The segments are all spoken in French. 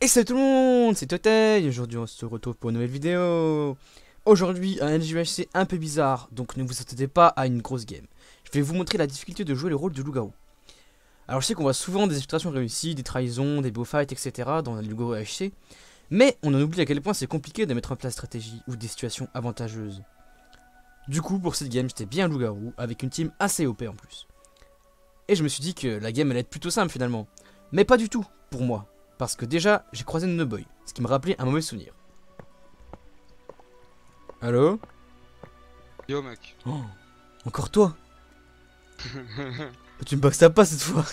Et salut tout le monde, c'est Totei, aujourd'hui on se retrouve pour une nouvelle vidéo. Aujourd'hui un LGHC un peu bizarre, donc ne vous attendez pas à une grosse game. Je vais vous montrer la difficulté de jouer le rôle de loup-garou. Alors je sais qu'on voit souvent des illustrations réussies, des trahisons, des beaux fights, etc. dans les loup-garou HC, mais on en oublie à quel point c'est compliqué de mettre en place stratégie ou des situations avantageuses. Du coup pour cette game j'étais bien loup-garou, avec une team assez OP en plus. Et je me suis dit que la game allait être plutôt simple finalement. Mais pas du tout, pour moi. Parce que déjà, j'ai croisé Nonoboy, ce qui me rappelait un mauvais souvenir. Allô? Yo mec. Oh, encore toi? Tu me backstabs pas cette fois?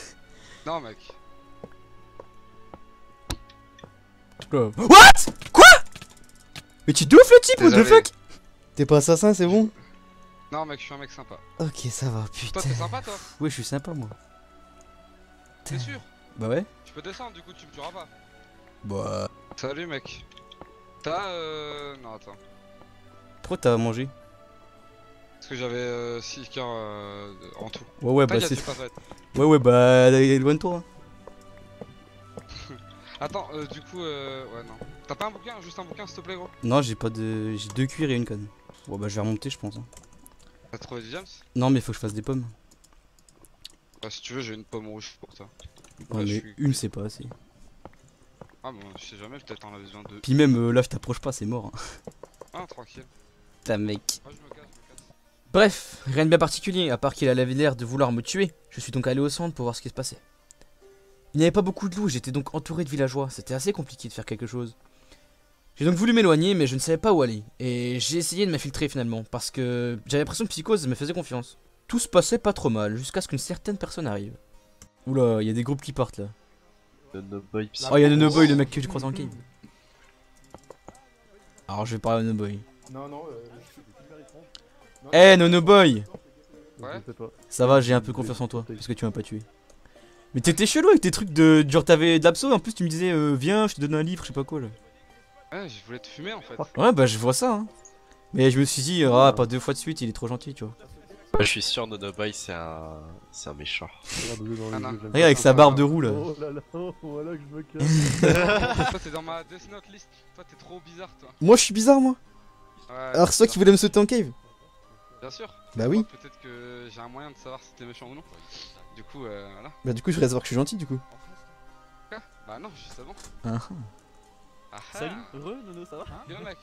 Non mec. What? Quoi? Mais tu te ouf le type ou the fuck? T'es pas assassin, c'est bon? Non mec, je suis un mec sympa. Ok, ça va, Toi putain. t'es sympa toi? Ouais, je suis sympa moi. T'es sûr? Bah ouais peux descendre du coup, tu me tueras pas. Bah. Salut mec. T'as euh... Non attends. Pourquoi t'as mangé? Parce que j'avais 6 cœurs euh, en tout. Ouais, ouais, bah c'est. Ouais, ouais, bah. Éloigne-toi. hein. Attends, euh, du coup, euh... ouais non. T'as pas un bouquin Juste un bouquin s'il te plaît gros? Non, j'ai pas de. J'ai deux cuirs et une conne. Bon, bah je vais remonter, je pense. hein. T'as trouvé du James? Non, mais faut que je fasse des pommes. Bah si tu veux, j'ai une pomme rouge pour toi. Ouais, mais suis- une, c'est pas assez. Ah bon, je sais jamais, peut-être t'en as besoin de... Puis même euh, là, je t'approche pas, c'est mort. hein. Ah tranquille. Ta mec. Moi je me casse, je me casse. Bref, rien de bien particulier, à part qu'il avait l'air de vouloir me tuer. Je suis donc allé au centre pour voir ce qui se passait. Il n'y avait pas beaucoup de loups, j'étais donc entouré de villageois, c'était assez compliqué de faire quelque chose. J'ai donc voulu m'éloigner, mais je ne savais pas où aller, et j'ai essayé de m'infiltrer finalement, parce que j'avais l'impression que Psychose me faisait confiance. Tout se passait pas trop mal, jusqu'à ce qu'une certaine personne arrive. Oula, il y a des groupes qui partent là. Psy. Oh, il y a Nonoboy, le mec que je croise en cave. Alors je vais parler à Nonoboy. Non, non, euh, je suis hyper étrange. Non, Eh, non, Nonoboy Ouais. Je sais pas. Ça va, j'ai un peu confiance en toi, parce que tu m'as pas tué. Mais t'étais chelou avec tes trucs de. Genre, t'avais de l'abso, et en plus, tu me disais, euh, viens, je te donne un livre, je sais pas quoi là. Ouais, je voulais te fumer en fait. Ouais, bah, je vois ça, hein. Mais je me suis dit, ah, pas deux fois de suite, il est trop gentil, tu vois. Moi, je suis sûr Nonoboy c'est un c'est un méchant. Regarde le Ah, Regarde, avec sa barbe de roue là. Oh là là, oh, voilà que je me casse. toi t'es dans ma Death Note list. Toi t'es trop bizarre toi. Moi, je suis bizarre, moi. Ouais, Alors, c'est toi qui voulais me sauter en cave Bien sûr. Bah oui. Peut-être que j'ai un moyen de savoir si t'es méchant ou non. Du coup, euh, voilà. Bah, du coup, je voudrais savoir que je suis gentil, du coup. Quoi? Bah non, justement. Ah. Ah, Salut, heureux Nono, ça va? Ah. Yo mec.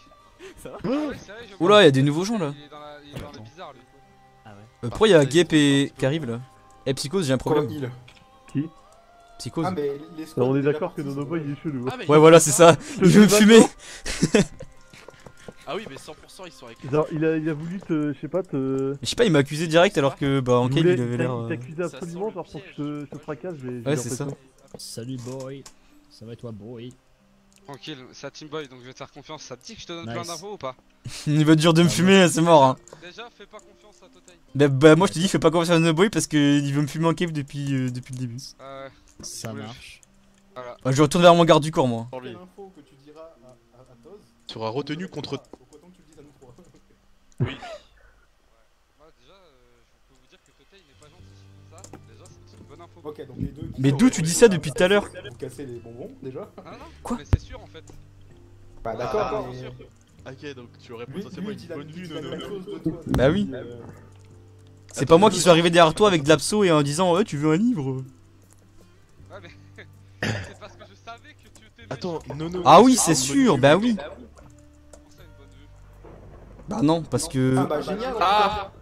Ça va? Ah ouais, je. Oula, il y a des nouveaux gens là. Il est dans, la... il est dans les bizarres lui. Ah ouais. Euh, pourquoi il y a Gap et... qui arrive là Eh, Psychose, j'ai un Quoi, problème. il Psychose. Ah, mais les on est d'accord que Nonoboy partis, il est chelou. Ah, mais Ouais, voilà, c'est ça. Il veut me fumer. Ah oui, mais 100% ils sont avec Genre, il a, il a voulu te. Je sais pas, te. Je sais pas, il m'a accusé direct alors que, bah, en voulait- il avait l'air. Il euh, t'accusait absolument, genre pour que je te, fracasse. Ouais, c'est ça. Salut boy, ça va toi boy? Tranquille, c'est à Team Boy donc je vais te faire confiance. Ça te dit que je te donne Nice. plein d'infos ou pas Il va dur de me Ah, fumer, c'est mort, hein. Déjà, fais pas confiance à Totai. Bah, bah, moi je te dis fais pas confiance à Noboy parce qu'il veut me fumer en cave depuis, euh, depuis le début. Euh, Ça Oui. marche. voilà. Bah, je retourne vers mon garde du corps moi. Quelle info que tu diras à, à, à Toz Tu auras retenu contre- autant que tu le dises à nous trois. Moi déjà, euh, je peux vous dire que Totai il est pas gentil. Ok, donc les deux. qui Mais sont- d'où tu dis ça depuis tout à l'heure Vous cassez les bonbons déjà Non, non, Quoi Mais c'est sûr en fait. Bah Ah, d'accord, bien mais. sûr. Ok, donc tu aurais Lui, potentiellement lui, une il dit la- bonne vue, dit la non, même non, chose de toi. Bah oui. Euh, C'est pas moi qui suis arrivé derrière toi avec de l'abso et en disant ouais tu veux un livre Ouais, mais. c'est parce que je savais que tu étais Attends, méchant. Nono. Ah oui Ah, c'est sûr, bah oui. Comment ça, une bonne vue Bah non parce que... Ah bah génial Ah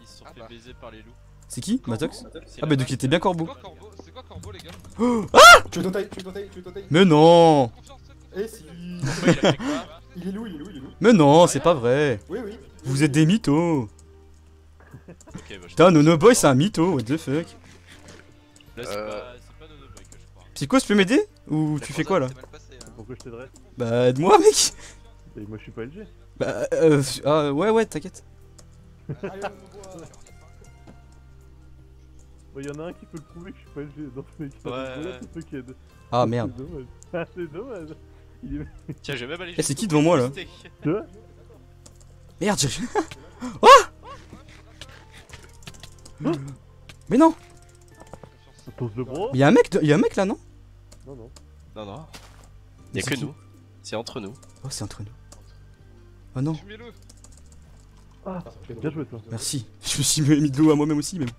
Ils se sont Ah fait bah. baiser par les loups. C'est qui Matox Ah bah donc il était bien C'est corbeau. quoi Corbeau C'est quoi Corbeau, les gars Tu veux ton taille, tu veux ton taille, tu veux ton taille Mais non Eh si il est loup, il est loup, il est loup. Mais non c'est pas vrai. Oui, oui. Vous êtes des mythos. Bah Putain Nono Boy c'est un mytho, what the fuck. Là, c'est Euh. pas, c'est pas Nonoboy que je crois. Psycho tu peux m'aider Ou tu fais quoi là Pourquoi je t'aiderais Bah aide-moi mec Et moi je suis pas LG. Bah euh... Ah ouais ouais t'inquiète. Allez, on voit. Bah, y'en a un qui peut le prouver que je suis pas LG dans ce mec. Ouais, c'est. Ah merde. C'est dommage. Ah, c'est dommage. Il est. Tiens, je vais même aller. Eh, c'est qui devant moi, là. Tu vois Merde j'ai... Oh Mais non Pose le bras Y'a un mec, de- y a un mec là non Non, non. Non, non. Mais Y'a que nous. C'est entre nous. Oh, c'est entre nous. Oh non, Ah, Ah, bien joué toi. merci. Je me suis mis de l'eau à moi-même aussi, mais bon.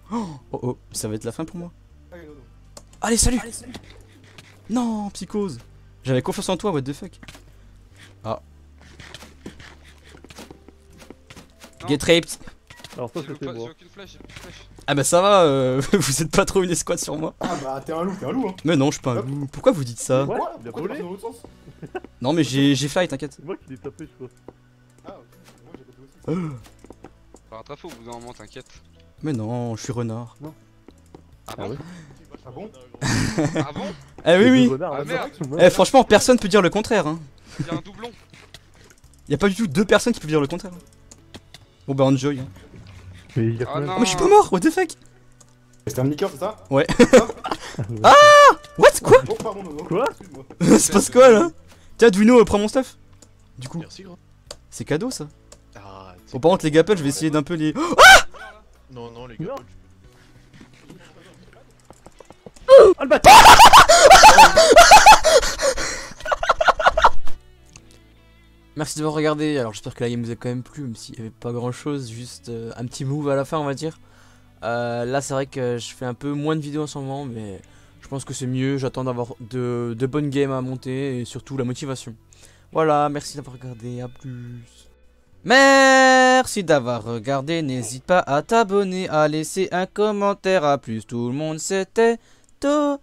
Oh oh, ça va être la fin pour moi. Allez, Nono. Allez, salut Non, psychose J'avais confiance en toi, what the fuck Non. Get raped Alors ça c'était moi. aucune. Ah bah ça va, euh, vous êtes pas trop une escouade sur moi. Ah bah t'es un loup, t'es un loup hein. Mais non, je suis pas un loup. Pourquoi vous dites ça? Ouais, Pourquoi dans l'autre sens? Non mais j'ai j'ai fly, t'inquiète. C'est moi qui l'ai tapé je crois. Pas un trafo, au bout d'un moment, t'inquiète. Mais non, je suis renard. Ah Ah bon ouais Ah bon? Ah bon? Ah oui oui renards, Ah, merde. Eh franchement, personne peut dire le contraire hein. Y'a un doublon Y a pas du tout deux personnes qui peuvent dire le contraire. Bon bah enjoy. Hein. Mais il y a Ah non. Oh mais je suis pas mort, what the fuck? C'était un niqueur, c'est ça? Ouais. Ah What Quoi? Oh pardon. Quoi? C'est passe quoi là? Tiens Duino, prends mon stuff. Du coup, Merci, grand. c'est cadeau ça. Ah, Bon par contre les gapels, je vais essayer d'un peu les... Oh Non, non, les gars. Non. Ah le bâtard Merci d'avoir regardé. Alors j'espère que la game vous a quand même plu, même s'il n'y avait pas grand chose, juste euh, un petit move à la fin, on va dire. Euh, là, c'est vrai que je fais un peu moins de vidéos en ce moment, mais je pense que c'est mieux. J'attends d'avoir de, de bonnes games à monter et surtout la motivation. Voilà, merci d'avoir regardé. À plus. Merci d'avoir regardé. N'hésite pas à t'abonner, à laisser un commentaire. À plus, tout le monde, c'était Today.